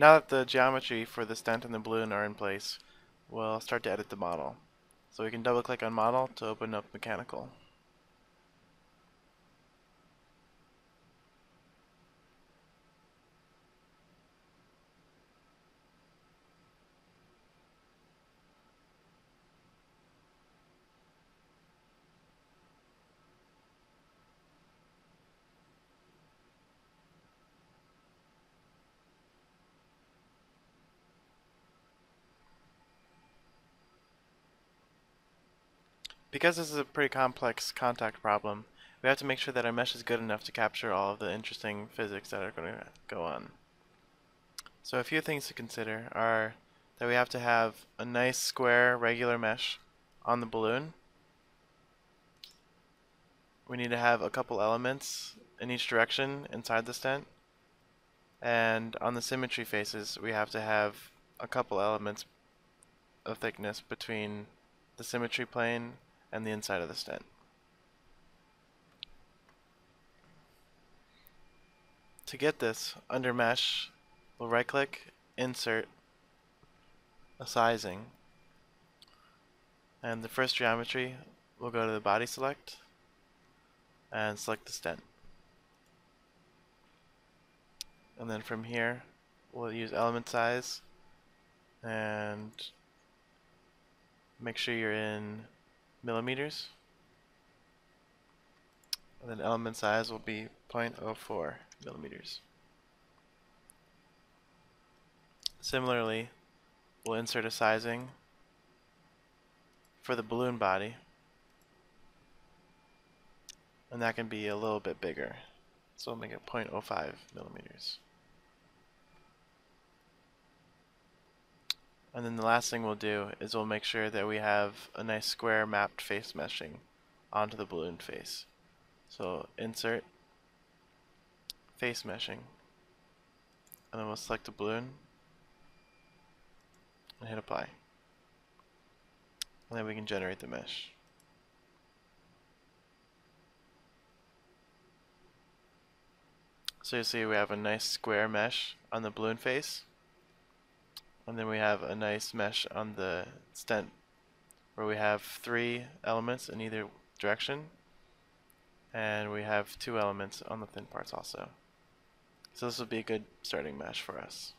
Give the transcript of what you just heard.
Now that the geometry for the stent and the balloon are in place, we'll start to edit the model. So we can double click on model to open up mechanical. Because this is a pretty complex contact problem, we have to make sure that our mesh is good enough to capture all of the interesting physics that are going to go on. So a few things to consider are that we have to have a nice square regular mesh on the balloon. We need to have a couple elements in each direction inside the stent. And on the symmetry faces, we have to have a couple elements of thickness between the symmetry plane and the inside of the stent. To get this, under Mesh, we'll right click, Insert, a sizing, and the first geometry, we'll go to the body select, and select the stent. And then from here, we'll use element size, and make sure you're in millimeters. And then element size will be 0.04 millimeters. Similarly, we'll insert a sizing for the balloon body. And that can be a little bit bigger. So we'll make it 0.05 millimeters. And then the last thing we'll do is we'll make sure that we have a nice square mapped face meshing onto the balloon face. So insert face meshing and then we'll select the balloon and hit apply. And then we can generate the mesh. So you see we have a nice square mesh on the balloon face and then we have a nice mesh on the stent where we have three elements in either direction and we have two elements on the thin parts also. So this would be a good starting mesh for us.